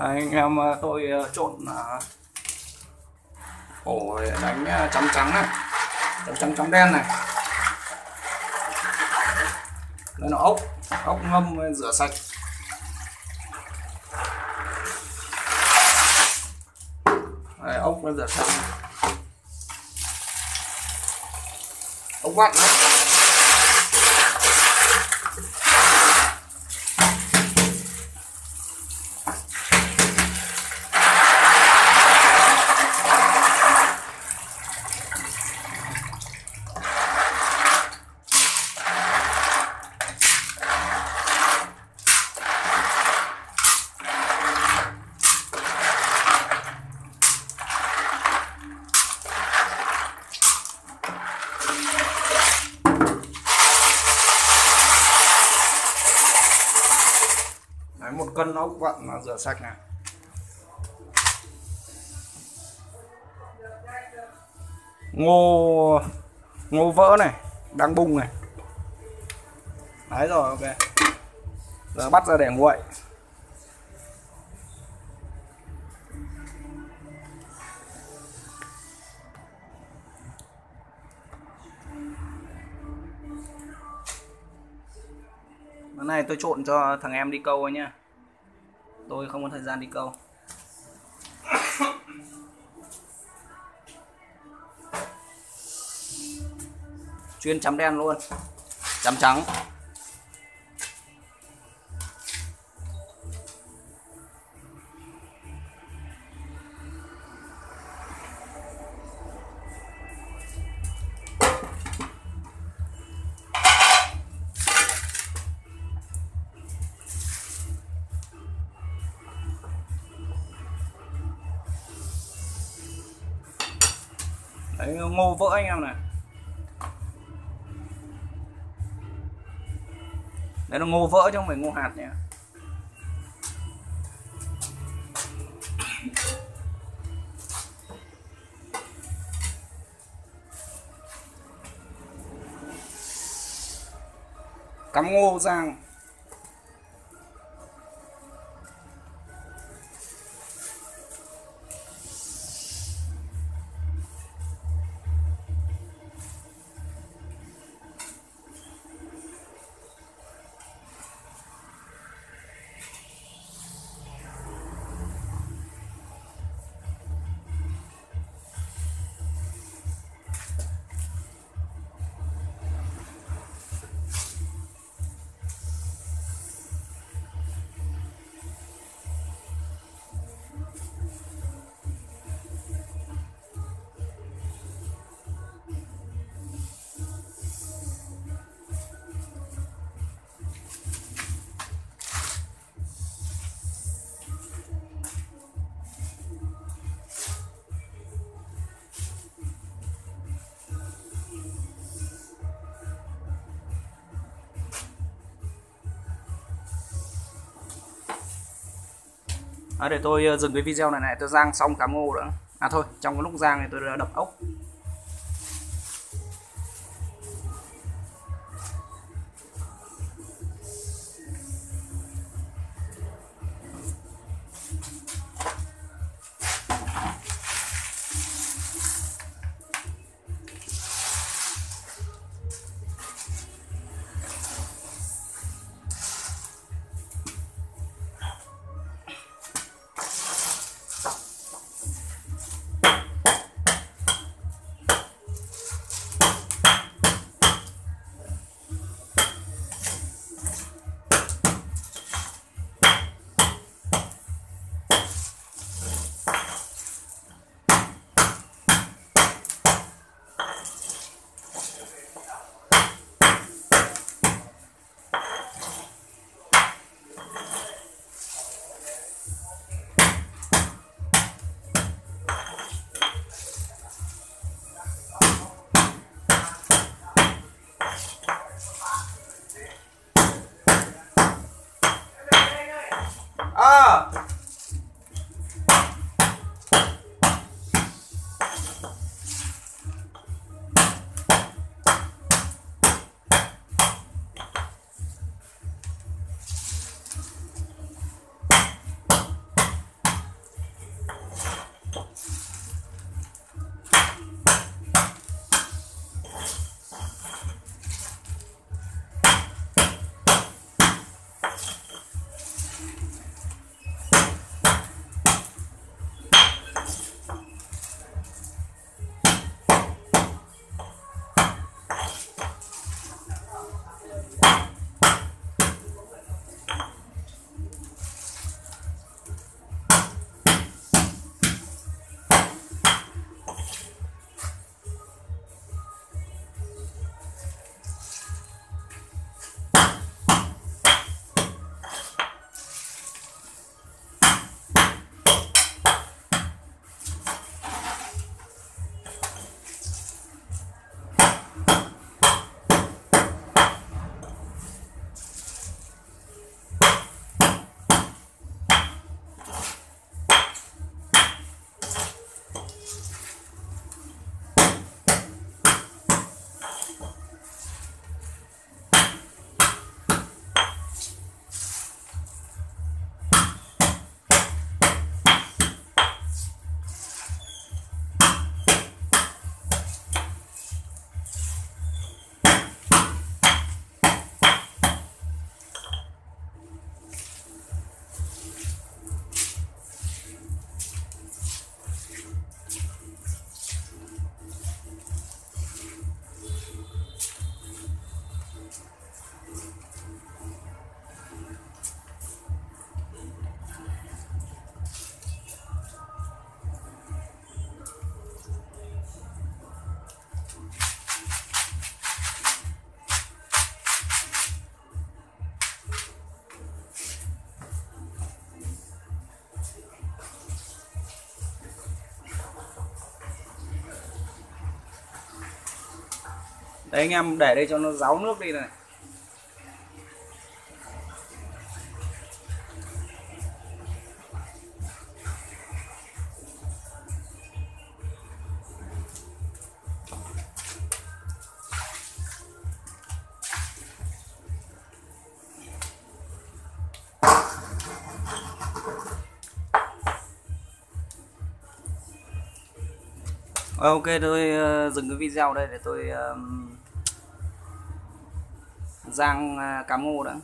Anh em ờ, tôi ờ, trộn ờ, ổ để đánh trắng trắng này trắng trắng trắng đen này. Đây là ốc ốc ngâm rửa sạch. Đây, ốc rửa sạch ốc vặn đấy Đấy, một cân ốc vặn nó rửa sạch này. Ngô ngô vỡ này đang bung này. Đấy rồi ok. Giờ bắt ra để nguội. Cái này tôi trộn cho thằng em đi câu ấy nhá. Tôi không có thời gian đi câu. Chuyên chấm đen luôn. Chấm trắng. Đấy ngô vỡ anh em này. Đấy là ngô vỡ chứ không phải ngô hạt nhỉ. Cắm ngô rang À, để tôi ờ, dừng cái video này này tôi rang xong cá ngô nữa à thôi trong cái lúc rang thì tôi đã đập ốc. Đấy, anh em để đây cho nó ráo nước đi này. Ok, tôi ờ, dừng cái video đây để tôi rang cá ngô đã